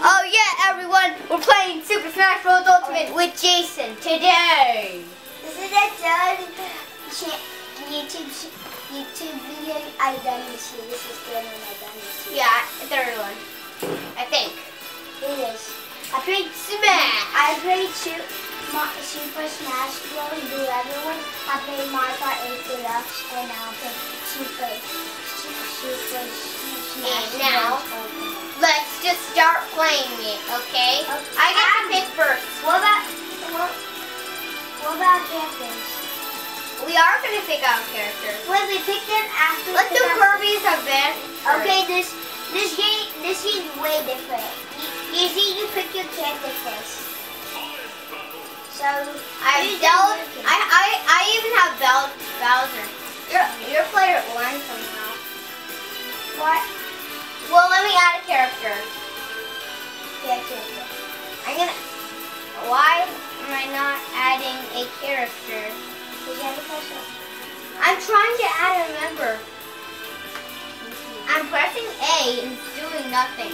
Oh yeah, everyone, we're playing Super Smash Bros. Ultimate with Jason today. This is a third YouTube YouTube video I've done this year. This is the third one I've done this year. Yeah, third one, I think. It is. I played Smash. I played Su- Ma- Super Smash Bros. Do Everyone. I played Mario Kart 8 Deluxe, and now I play Super Su- Super Smash Bros. And now-. Let's just start playing it, okay? Okay. I get to pick first. What about what, what about characters? We are gonna pick out characters. Wait, we picked them after. Let's do Kirby's event. Okay, this this game this game's way different. You, you see, you pick your character first. So I Bel- I, I I even have Bel Bowser. You're you're player one somehow. what? Well, let me add a character. Yeah, character. I'm gonna. Why am I not adding a character? Did you have a question? I'm trying to add a member. I'm pressing A and it's doing nothing.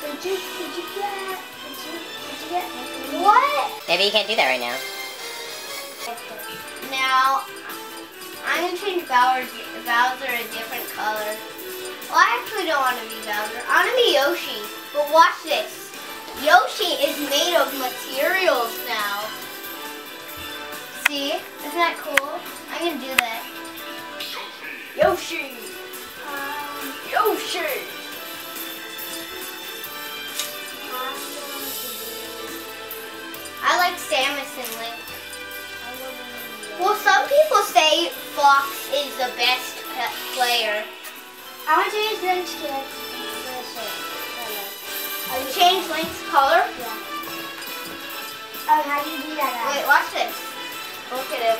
Could you could you get could you could you get What? Maybe you can't do that right now. Now, I'm gonna change Bowser, Bowser a different color. Well, I actually don't want to be Bowser. I want to be Yoshi. But watch this. Yoshi is made of materials now. See? Isn't that cool? I'm gonna do that. Yoshi! Um, Yoshi! Going to. I like Samus and Link. Well, some people say Fox is the best pet player. I want to use Link's character. Oh, you change Link's color? Yeah. Oh, how do you do that? Wait, watch this. Look at him.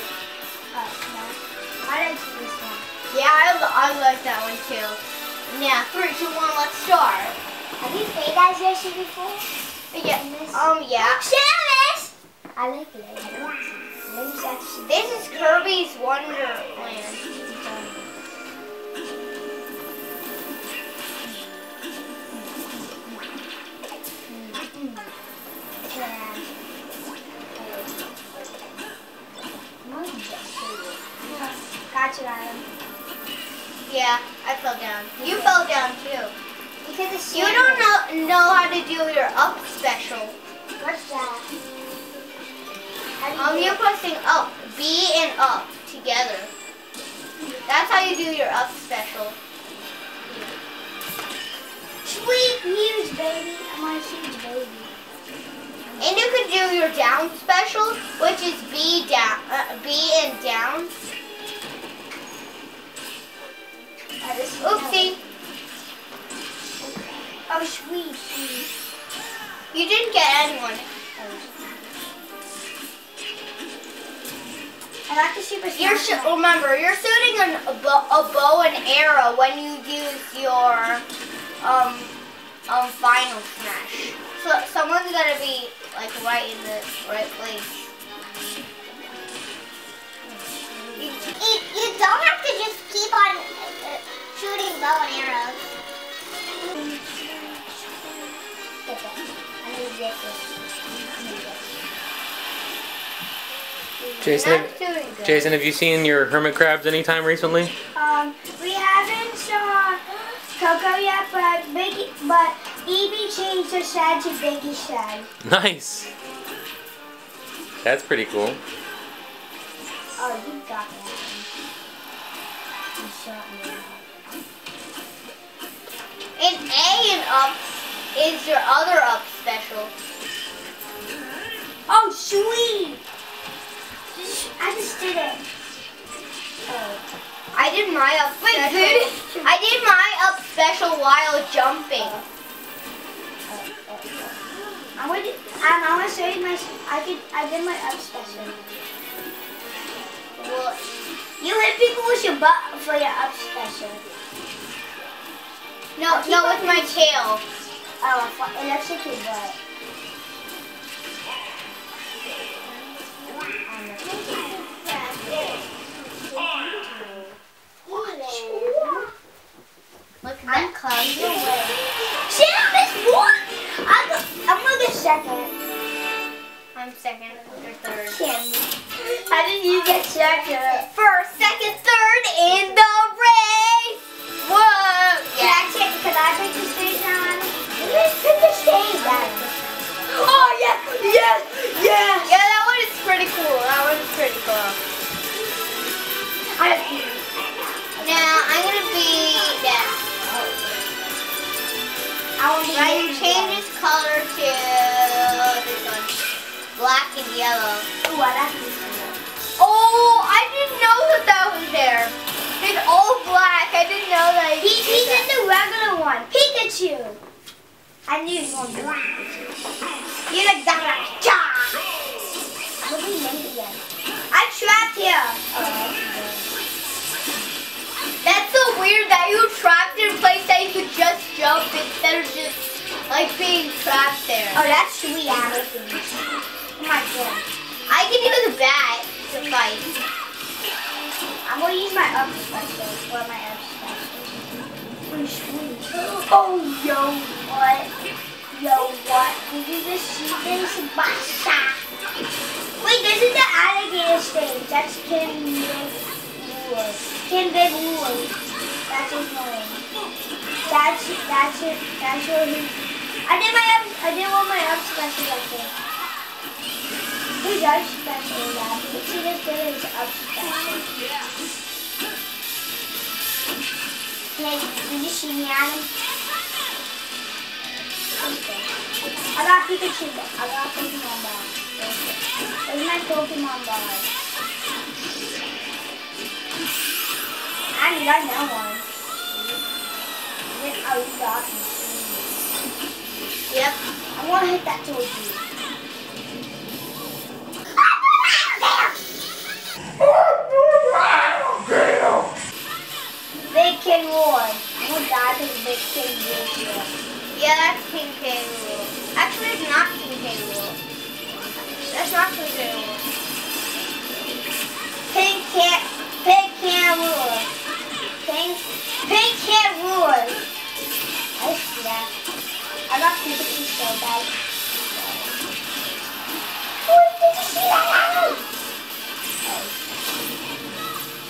Oh, no. I like this one. Yeah, I, I like that one too. Now, three, two, one, let's start. Have you played as Yoshi before? Yeah. Um. Yeah. Samus! I like it. This is Kirby's Wonderland. Yeah. Got Adam. Yeah, I fell down. You fell down too. Because You don't know know how to do your up special. What's that? How do you Um, you're pressing up, B and up together. That's how you do your up special. Sweet huge baby. I'm a huge baby. And you can do your down special, which is B down, uh, B and down. Oh, Oopsie, Oh, sweet. sweet. you didn't get anyone. I like the super You're remember you're shooting an, a, bow, a bow and arrow when you use your um um final smash. So someone's gotta be like right in the right place. You, you, don't have to just keep on uh, shooting bow and arrows. That. I need this. Jason, have. Jason, have you seen your hermit crabs anytime recently? Um, we haven't saw Coco yet, but Biggie, but Evie changed her shed to Biggie's shed. Nice. That's pretty cool. Oh, you got that. You shot me. And A and up is your other up special. Oh, sweet! I just did it. Oh. I did my up Wait, special. I did my up special while jumping. I would. Um, I want to show you my. I did. I did my up special. Well, You hit people with your butt for your up special. no, no, with my tail. Oh, I'm close. No way. Shit, I'm I'm gonna second. I'm second or third. Candy. How did you get second? First. I want to be Ryan this changes color to this one, black and yellow. Ooh, I like this one. Oh, I didn't know that that was there. It's all black. I didn't know that. He, he's in the regular one. Pikachu. I knew he was going to be Pikachu. You're like that. What did he make again? I trapped him. Oh, That's so weird that you trapped in a place that you could just jump instead of just like being trapped there. oh that's sweet, Allison. Oh my god. I can use a bat to fight. I'm going to use my up special. Or my up special. Oh, yo, what? Yo, what? Did you just see this? Basha. Wait, this is the alligator stage. That's Kim Big. Kim Big. That's his name. That's that's. That's what he. I did my up. I did one my up special. I think. His up special is that. See this there is up special. Did you see me, Adam? Okay. I got Pikachu. I got Pokemon bar. Where's my Pokemon bar? I haven't got that one. Oh, you got. Yep. I want to hit that Kid Roar. Yeah, that's King. Actually, it's not King. That's not King. Pink Pink Cat Roar. Pink, Pink Cat. I see that. I got Pikachu so bad. Oh, did you see?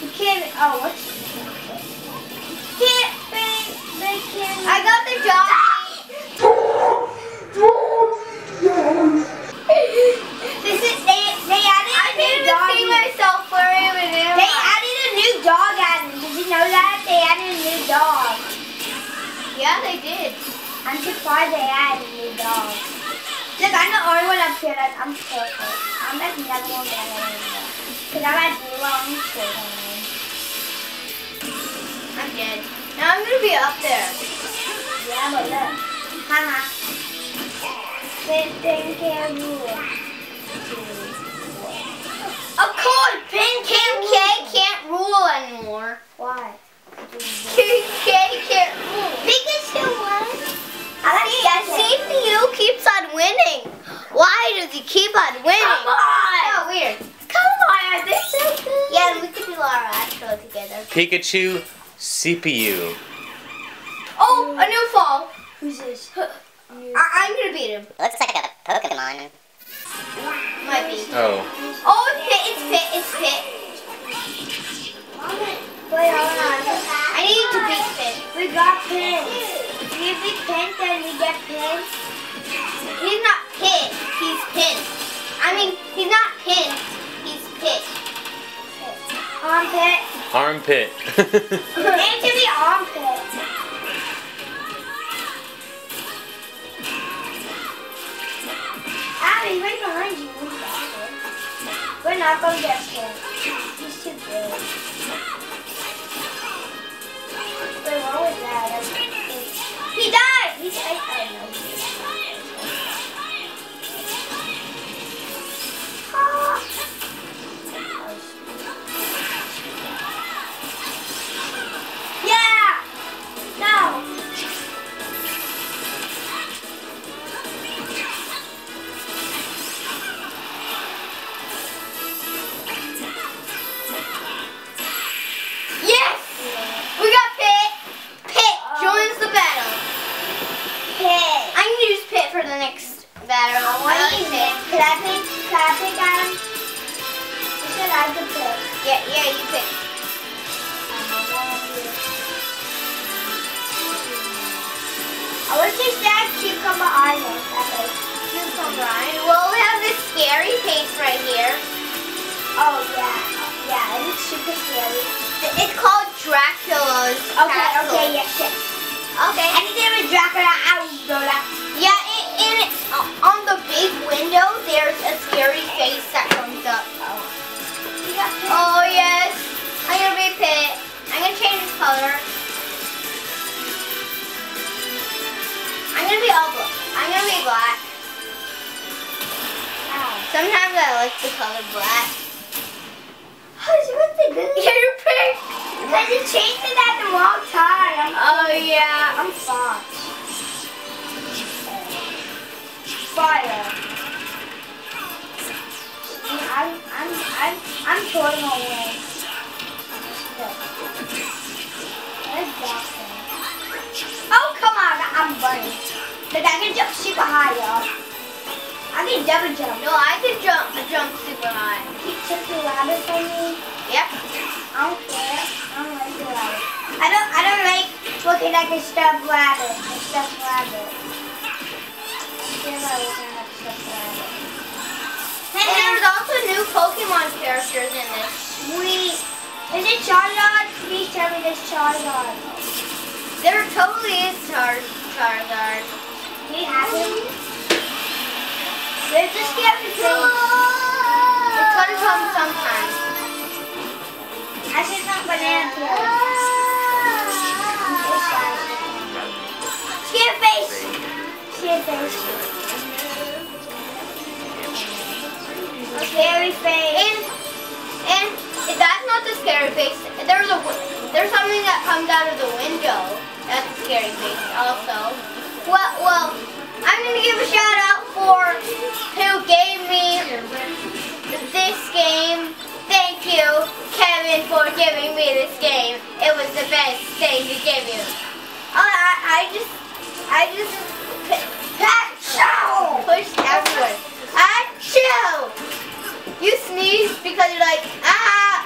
You can't, oh, what's Can't, Pikachu CPU. Oh, a new fall. Who's this? I- I'm gonna beat him. Looks like a Pokemon. Might be. Oh. Oh, it's Pit. It's Pit. It's Pit. Wait, hold on. I need to beat Pit. We got pins. If we beat pins, then we get pins. He's not Pit. He's Pin. I mean, he's not Pin. He's Pit. Armpit. Oh, Armpit. It should be armpit. Abby, right behind you. We're not gonna get him. He's too big. Wait, what was that? He died! I don't know. Yeah, yeah, you pick. I want to use. I wish they said Cucumber Island. That is. Cucumber Island. Well, we have this scary face right here. Oh yeah, yeah. It's super scary. It's called Dracula's Okay, Castle. okay, yes, yes. Okay. Anything with Dracula, I will go that. Yeah, in, in uh, on the big window, there's a scary face that comes up. Oh yes, I'm gonna be Pit. I'm gonna change his color. I'm gonna be all black. I'm gonna be black. Sometimes I like the color black. How's what they do? Your pick. Because you changed it at the wrong time. Oh yeah. I'm fine. Fire. I'm I'm I'm I'm throwing away. Oh come on, I'm bunny. But I can jump super high, y'all. I can double jump. No, I can jump. jump super high. He took the rabbit from me. Yep. I don't care. I don't like the rabbit. I don't. I don't like looking like a stuffed rabbit. A stuffed rabbit. I feel like looking like a stuffed rabbit. Characters in this. Sweet. Is it Charizard? Please tell me this Charizard. There totally is Char Charizard. Do you have him? There's a scary thing. It's gonna come sometime. I see some banana peel. Scare face. Scare face. Scary face. If that's not the scary face. There's a there's something that comes out of the window. That's a scary face also. Well, well, I'm gonna give a shout out for who gave me this game. Thank you, Kevin, for giving me this game. It was the best thing to give you. Oh, I, I just, I just Achoo! pushed everywhere. Achoo! You sneezed because you're like, ah,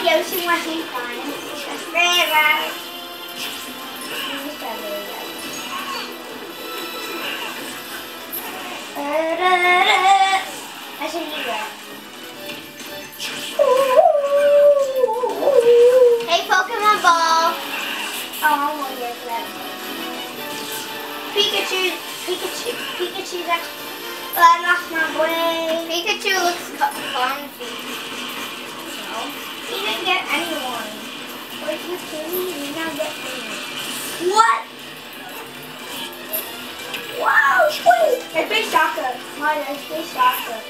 remember when Yoshi was in fine. That's very bad. He was that really bad. That's a new one. Hey, Pokemon Ball. Oh, I want to get that. Pikachu, Pikachu, Pikachu, that's, oh, I lost my way. Pikachu looks co- clumsy. He didn't get anyone. Are you kidding me? Did not get me. What? Wow. It's big soccer. Mario, it's big soccer.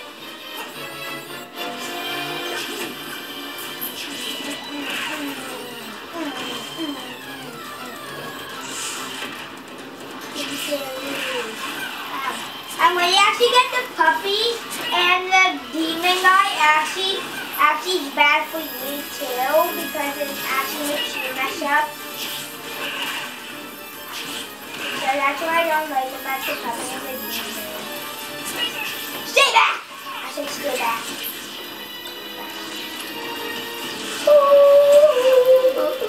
And when you actually get the puppies and the demon guy, actually, actually it's bad for you too because it actually makes you mess up. So that's why I don't like the puppy and the demon. Stay back! I said stay back. Um,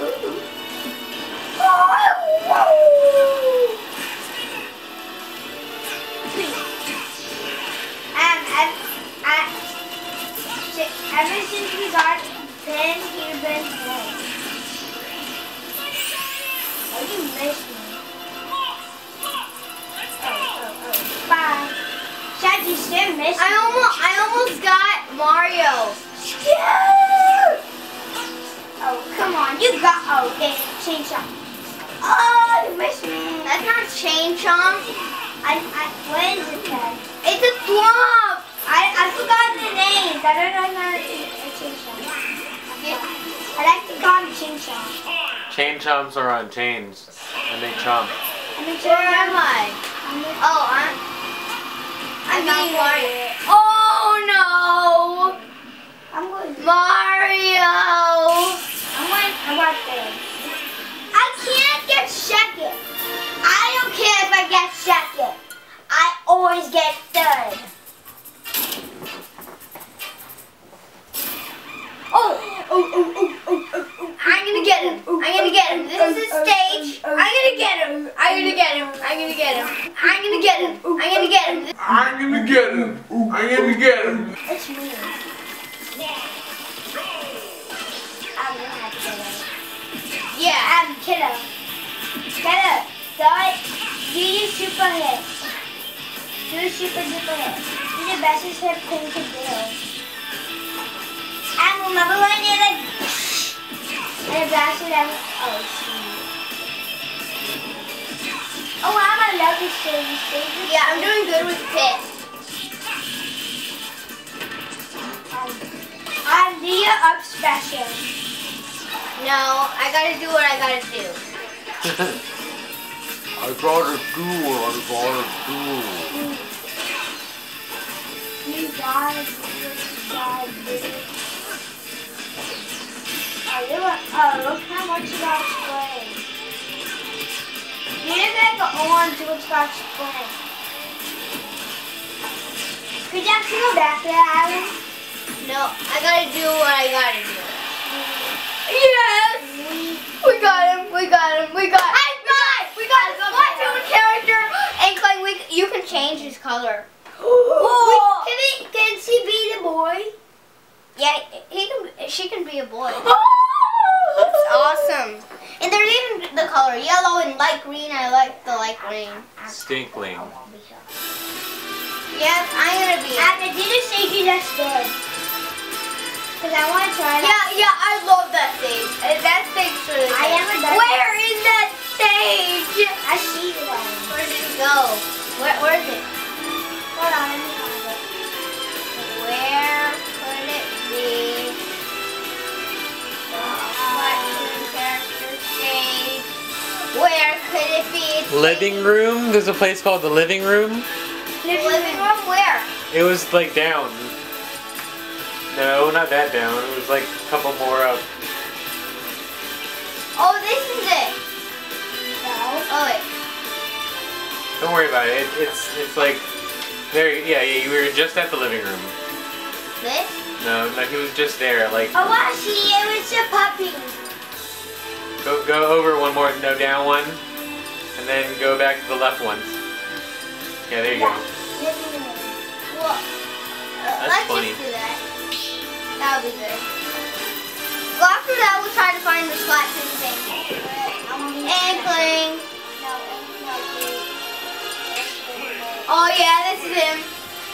gonna get him. I'm gonna get him. I'm gonna get him. I'm gonna get him. I'm gonna get him. It's me. I'm gonna have to. Yeah. I'm kiddo. Kiddo, do it. Do your super hit. Do a super duper hit. Do the bestest hit thing to do. And remember when I did? And it blasted out. Oh. Oh, I'm a lucky stage. Stage Yeah, I'm doing good with pit. Um, I'm the up special. No, I gotta do what I gotta do. I gotta do what I gotta do. You gotta do what you gotta do. Oh, you look, oh, look how much you got spray. You didn't make an orange which got spray. Could you actually go back there, Alan? No, I gotta do what I gotta do. Yes! We got him, we got him, we got him. I got We got. Watch him character. And Clay, we, you can change his color. Whoa! Can he, can she be the boy? Yeah, he can, she can be a boy. It's awesome. And there's even the color yellow and light green. I like the light green. Stinkling. Yes, I'm gonna be. And I did a stage you just did. Because I want to try that. Yeah, yeah, I love that stage. Uh, That stage is really I good. haven't done Where is that stage? I see the one. Where did it go? Where, where is it? Hold on, let me find it. Where could it be? It's Living room? There's a place called the living room. Living room where? It was like down. No, not that down. It was like a couple more up. Oh, this is it. No. Oh wait. Don't worry about it. it it's it's like there. Yeah, yeah. You were just at the living room. This? No, no. He was just there. Like Oh. It was a puppy. go go over one more. No, down one, and then go back to the left ones. Yeah, there you Yeah. go. Well, uh, That's let's funny. that. That'll be good. Well, after that, we'll try to find the Splatoon thing. I want to And playing. No, no. Oh yeah, this is him.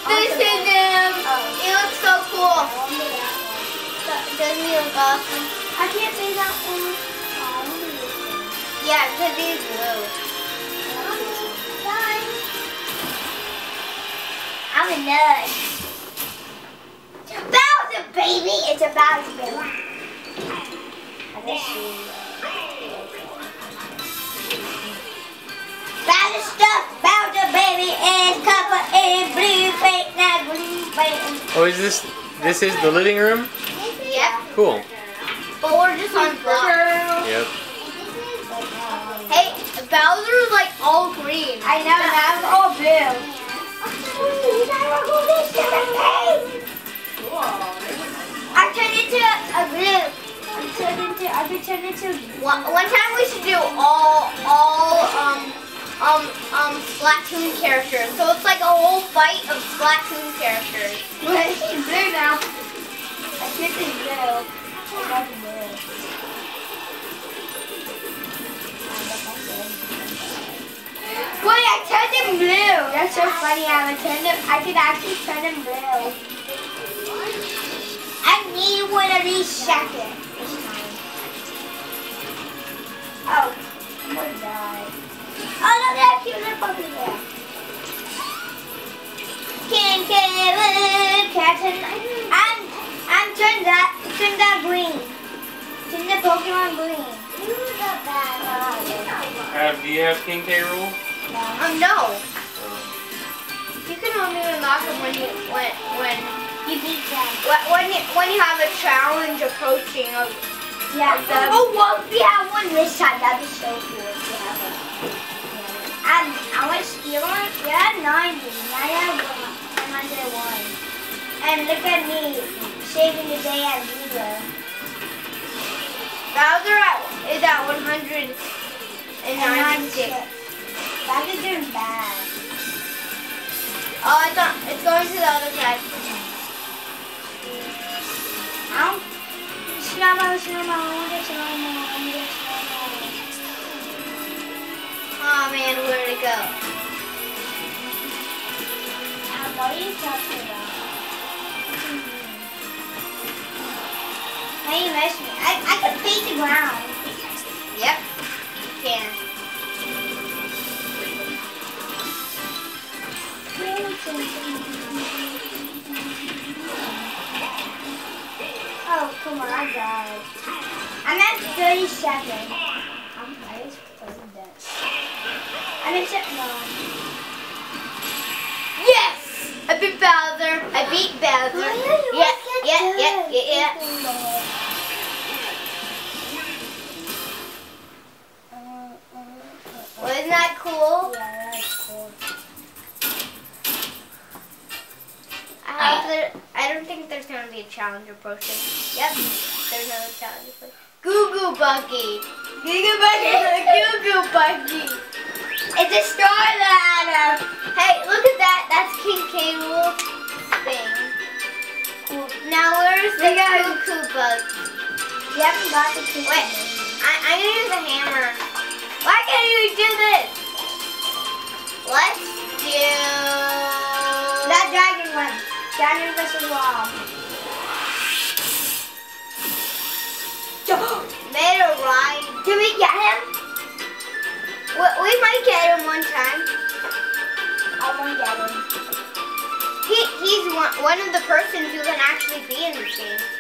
This is him. He looks so cool. I want to that one. Doesn't he look awesome? I can't say that one. Oh, I want to this one. Yeah, because he's blue. I'm a nut. Bowser, baby! It's a Bowser, baby. I guess you. Bowser stuff, Bowser, baby, is covered in blue paint, now blue paint. Oh, is this this is the living room? Yep. Cool. But we're just on block. Yep. Hey, Bowser's like all green. I know, now I'm all blue. I turned into a blue. I turned into, I could turn into One, one time we should do all all um um um Splatoon characters. So it's like a whole fight of Splatoon characters. Well, he's blue now. I think he's blue. I love blue. Wait, I turned him blue. That's so funny. I would turn him. I could actually turn him blue. I need one of these seconds. Oh, I'm. Oh, look at that cute little puppy. King Kevin, Captain. I'm, I'm turned that, turned that green. Turn the Pokemon green. You the bad. Adam, do you have King K. Rool? Um no. You can only unlock them when you when when You beat them. when when you, when you have a challenge approaching of Yeah. them. Oh, well, we have one this time. That'd be so cool if we have one. And I want to steal one. You're at 90. Now you have one- 101. And look at me saving the day at zero. Bowser at, is at 196. That is doing bad. Oh, it's, on, it's going to the other side. Ow. Snowball, snowball, I want to snowball, I want to snowball. Oh man, where'd it go? Uh, what are you talking you missed me. I, I can beat the ground. Yep. Can. Oh, come on, I died. I'm at 37. I'm nice president. I'm at no. Yes! I beat Bowser. I beat Bowser. Yeah, yeah, yeah, yeah, yeah. Wasn't that cool? Yeah, that's cool. I hope uh. there, I don't think there's gonna be a challenge approaching. Yep, there's another challenge approaching. Goo Goo Buggy. Goo Goo Buggy. Goo Goo Buggy. It's a star ladder. Hey, look at that. That's King K. Rool thing. Now where's the Goo Goo Bug? You haven't got the two. Wait, I, I'm gonna use a hammer. Why can't you do this? Let's do... That dragon one. Dragon versus wall. Made a ride. Did we get him? We, we might get him one time. I won't get him. He, he's one, one of the persons who can actually be in this game.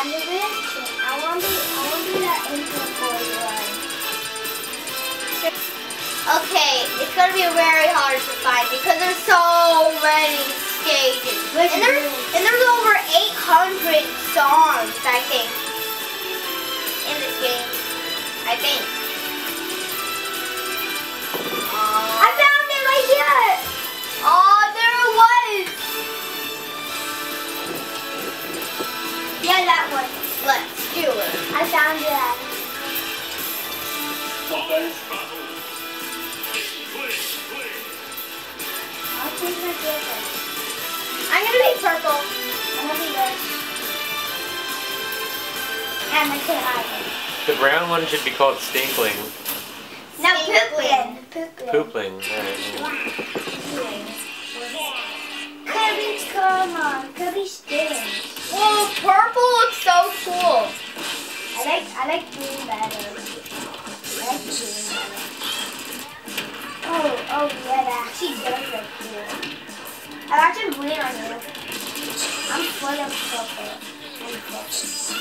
The best. I want to. I want to do that intro for you. gonna be very hard to find because there's so many stages. And there's, and there's over 800 songs, I think, in this game. I think. I Uh, found it right here. oh, there it was. Yeah, that one. Let's do. I found it. I'll change my favorite. I'm gonna be purple. I'm gonna be this. And my kid island. The brown one should be called Stinkling. No, Stinkling. Pooplin. Poopling. Alright. Come on. Kirby stinks. Whoa, purple looks so cool. I like I like green better. I like green better. Oh, oh yeah, that actually does look cool. I got some green on you. I'm full of purple. and purple.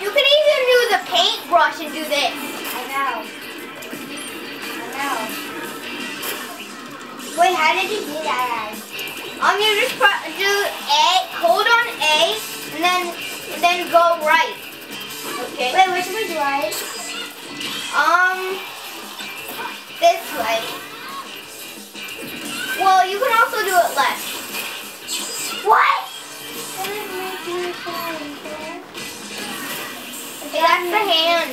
You can even use a paintbrush and do this. I know. I know. Wait, how did you do that? Um, you just do A, hold on A, and then and then go right. Okay. Wait, which way do right? Um, this way. Well, you can also do it left. What? Okay, that's the hand.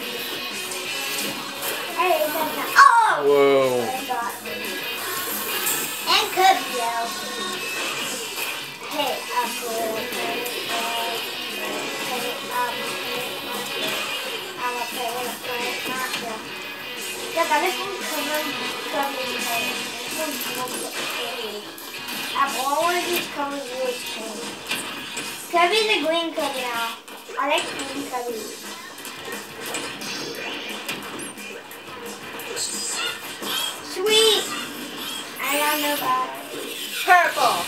Hey, it's like that. Oh! Whoa. I got it. And Cubby yell. Hey, Apple. Yeah, but this one's covered Cubby's head. This one's more pink. I've always covered yours pink. Cubby's a green Cubby now. I like green Cubby. Sweet. I don't know about it. Purple.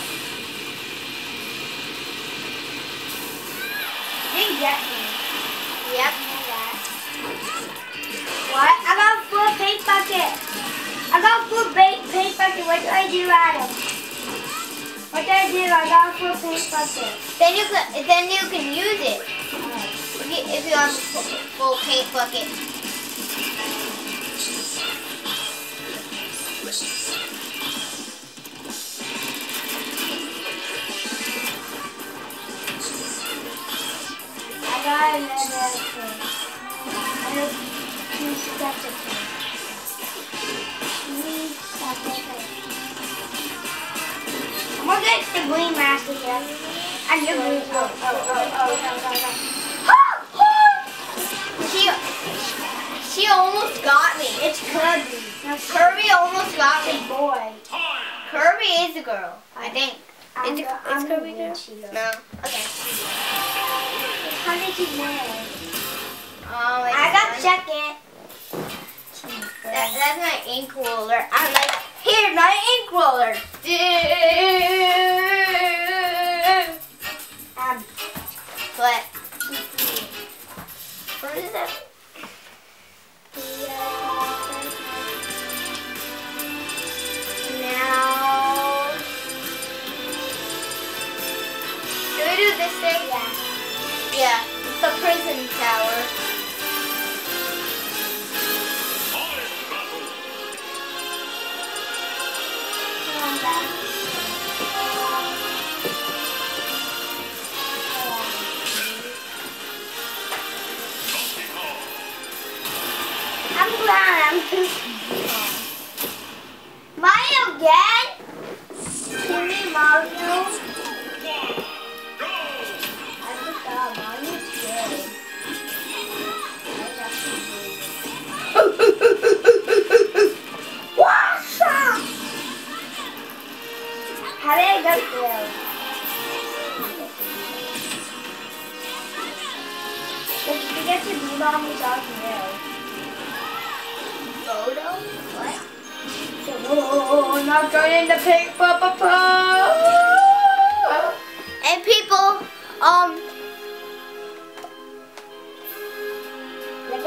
You get me. Yep. What? I got a full paint bucket. I got a full ba- paint bucket. What do I do, Adam? What do I do? I got a full paint bucket. Then you can then you can use it if you, if you have a full, full paint bucket. I got another thing. Another two steps of thing. Three steps of thing. I'm gonna get the green mask again. And you're green. Oh, oh, oh, oh, no, no, no. She she almost got me. It's Kirby. No, Kirby almost got me. boy. Kirby is a girl, I think. I'm Is, the- is Kirby a girl? No. Okay. How did you? Um, it's I got second. That, that's my ink roller. I'm like, here's my ink roller. Um, But what is that? Now, do we do this thing? yeah. Yeah, the prison tower. Mario again? Me Mario. right there. But you get your blue bomb without mail. Photo? What? So, whoa, I'm not going to pick Papa And people, um... Look.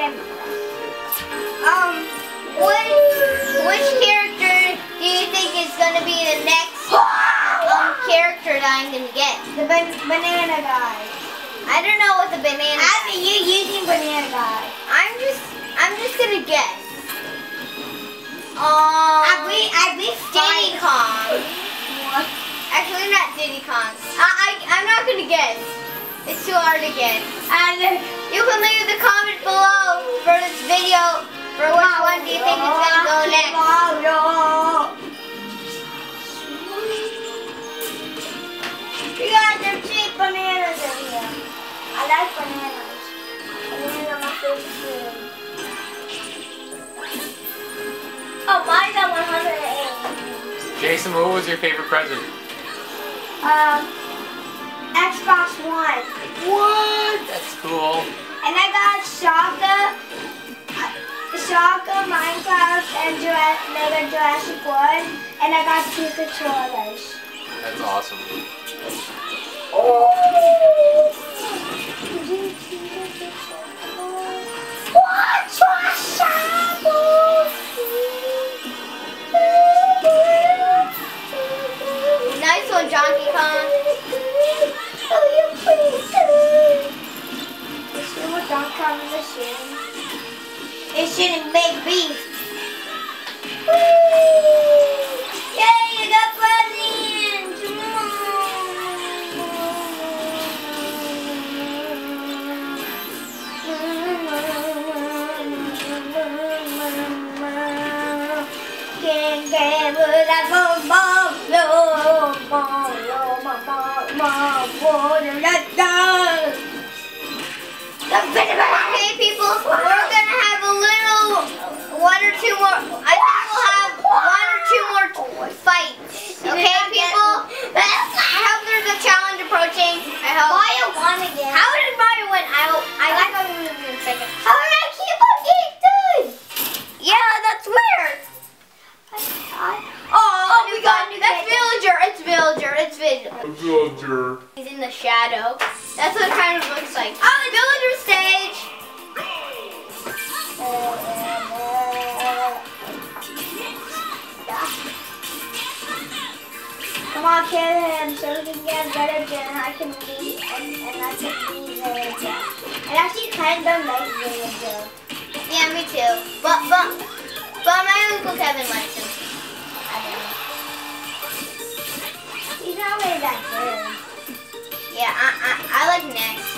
Um, what, which character do you think is going to be the next villager that I'm gonna get. The ban- banana guy. I don't know what the banana. Abby, you using banana guy. I'm just, I'm just gonna guess. Um, I beat, I beat Diddy Kong. What? Actually, not Diddy Kong. I, I, I'm not gonna guess. It's too hard to guess. And You can leave the comment below for this video for which one do you think is gonna go next. You got them cheap bananas in here. I like bananas. Bananas are my favorite food. Oh, mine's at 108. Jason, what was your favorite present? Um, Xbox One. What? That's cool. And I got Shaka, Shaka, Minecraft, and Lego Jurassic World. And I got two controllers. That's awesome. Nice one, Donkey Kong. See what Donkey Kong is shooting? It's shooting big beef. Yay, you got presents. Okay, people, we're gonna have a little, one or two more. I think we'll have one or two more fights. Shadow. That's what it kind of looks like. Oh, the villager stage. Come on, kill him so we can get villager and I can be and, and I can be villager. And actually kind of like villager. Yeah, me too. But but but my uncle Kevin likes him. I don't know. He's not really that good. Yeah, I I, I like next.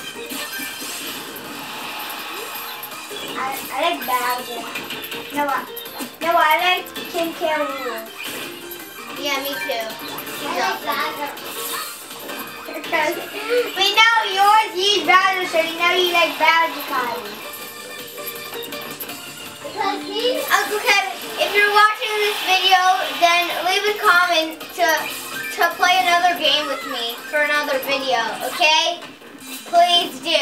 I, I like Bowser. No, I, no, I like King K. Yeah, me too. He's awesome. Because we know yours use Bowser, so we know you like Bowser Kylie. Because he's Uncle Kevin, if you're watching this video, then leave a comment to to play another game with me for another video, okay? Please do.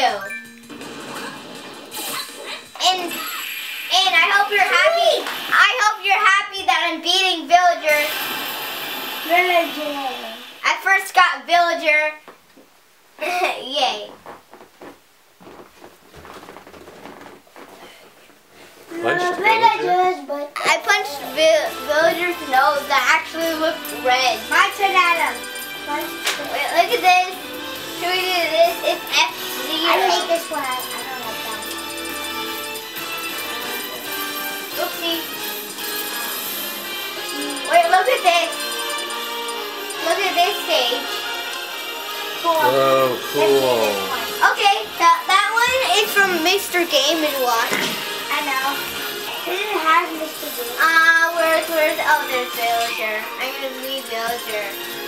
And and I hope you're happy. I hope you're happy that I'm beating villagers. Villager. I first got villager. Yay. Punched Uh, villagers, but I punched vi- villager's nose that actually looked red. my turn at him. Punch. Wait, look at this. Should we do this? It's F zero. I hate this one. I I don't like that Oopsie. Wait, look at this. Look at this stage. one. Cool. Whoa, cool. Okay, that that one is from Mr. Game and Watch. I know. This is has Mr. Bean. Ah, where's where's oh there's Villager. I'm gonna be Villager.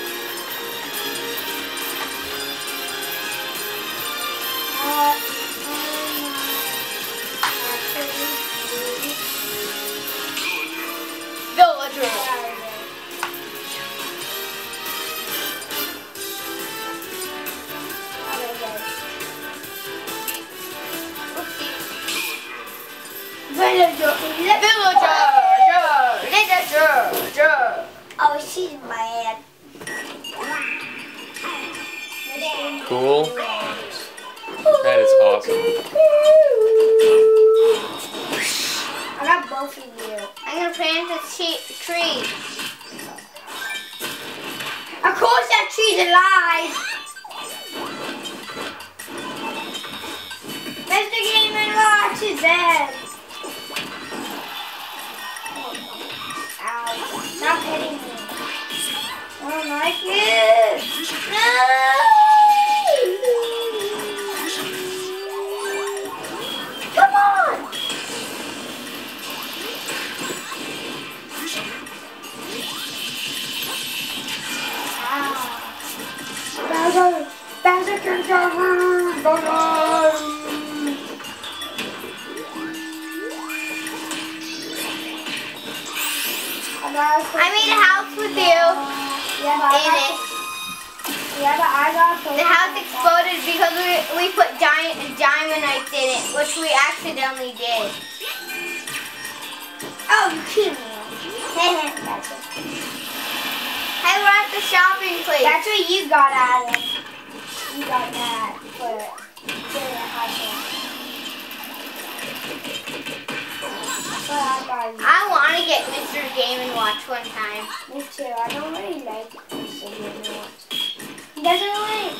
Villager. Villager. Villager. Oh. Cool. That is awesome. I got both of you. I'm gonna plant a tree. Of course that tree's alive. Mr. Game and Watch is dead. Ow. Stop hitting me. I don't like it. No. I made a house with you Yeah, but in it. yeah, but I got The house exploded because we, we put giant diamondites in it, which we accidentally did. Oh, you kidding me? Hey, we're at the shopping place. That's what you got out of it. You got that for doing a hot dog. I. I want to get Mr. Game and Watch one time. Me too. I don't really like this anymore. He doesn't really.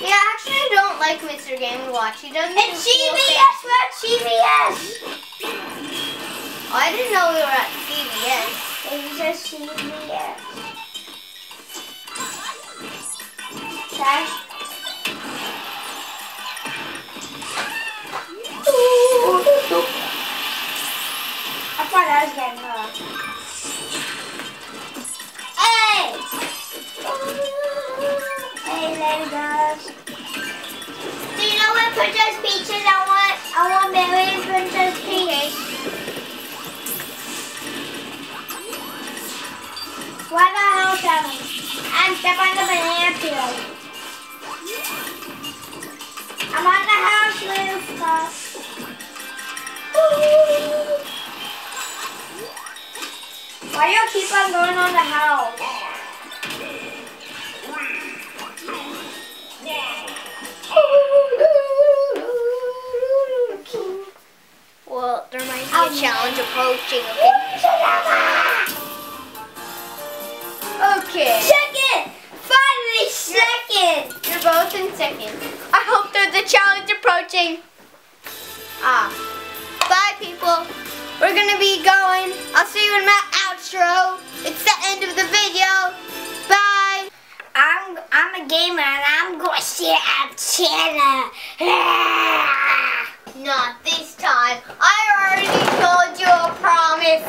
Yeah, actually, I don't like Mr. Game and Watch. He doesn't. It's CBS. We're at things. Oh, I didn't know we were at CVS. It says CBS. Okay. I thought I was getting low. Hey! Hey, Legos. Do you know what Princess Peach is? I want, I want Mary and Princess Peach. Why the hell, Kevin? I'm step on the banana peel. I'm on the house roof. Why do you keep on going on the house? Well, there might be Um, a challenge approaching. Okay. Okay. Second! Finally, second! You're both in second. I hope there's a challenge approaching. Ah. People. We're gonna be going. I'll see you in my outro. It's the end of the video. Bye. I'm I'm a gamer and I'm going to share a channel. Not this time. I already told you a promise.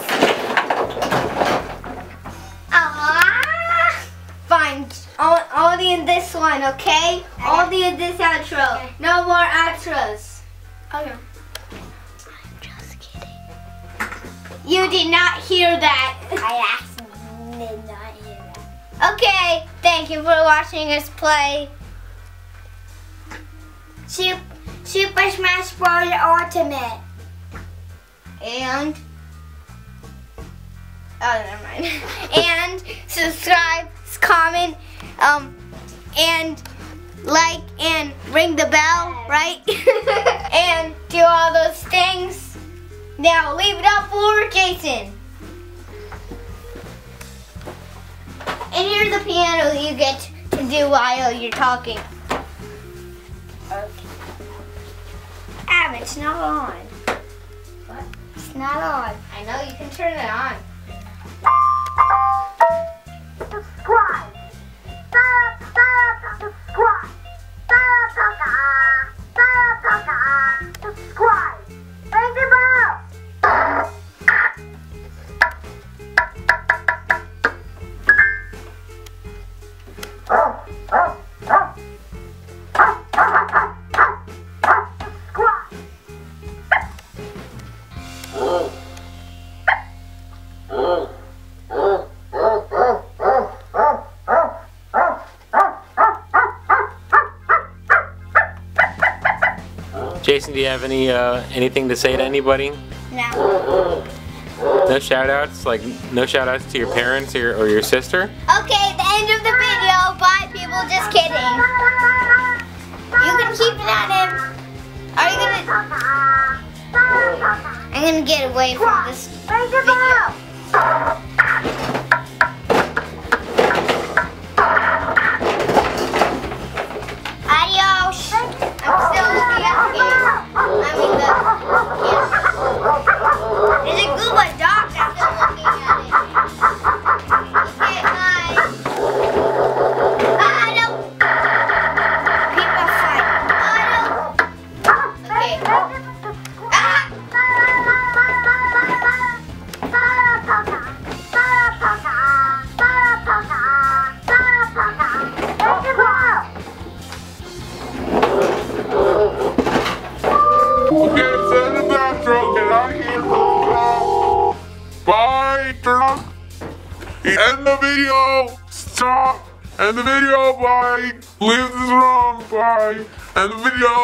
Ah! Fine. I'll, I'll in this one, okay? I'll in this outro. Okay. No more outros. Okay. You did not hear that. I actually did not hear that. Okay, thank you for watching us play. Super, Super Smash Bros. Ultimate. And oh, never mind. and subscribe, comment, um, and like and ring the bell, right? and do all those things. Now leave it up for Jason. And here's the piano you get to do while you're talking. Okay. Ah, it's not on. What? It's not on. I know you can turn it on. Subscribe. Subscribe. Subscribe. Ring the bell. Jason, do you have any uh, anything to say to anybody? No. No shout outs? Like no shout outs to your parents or your, or your sister? Okay, the end of the video. Bye, people. Just kidding. You can keep it on him. Are you gonna? I'm gonna get away from this video. The video.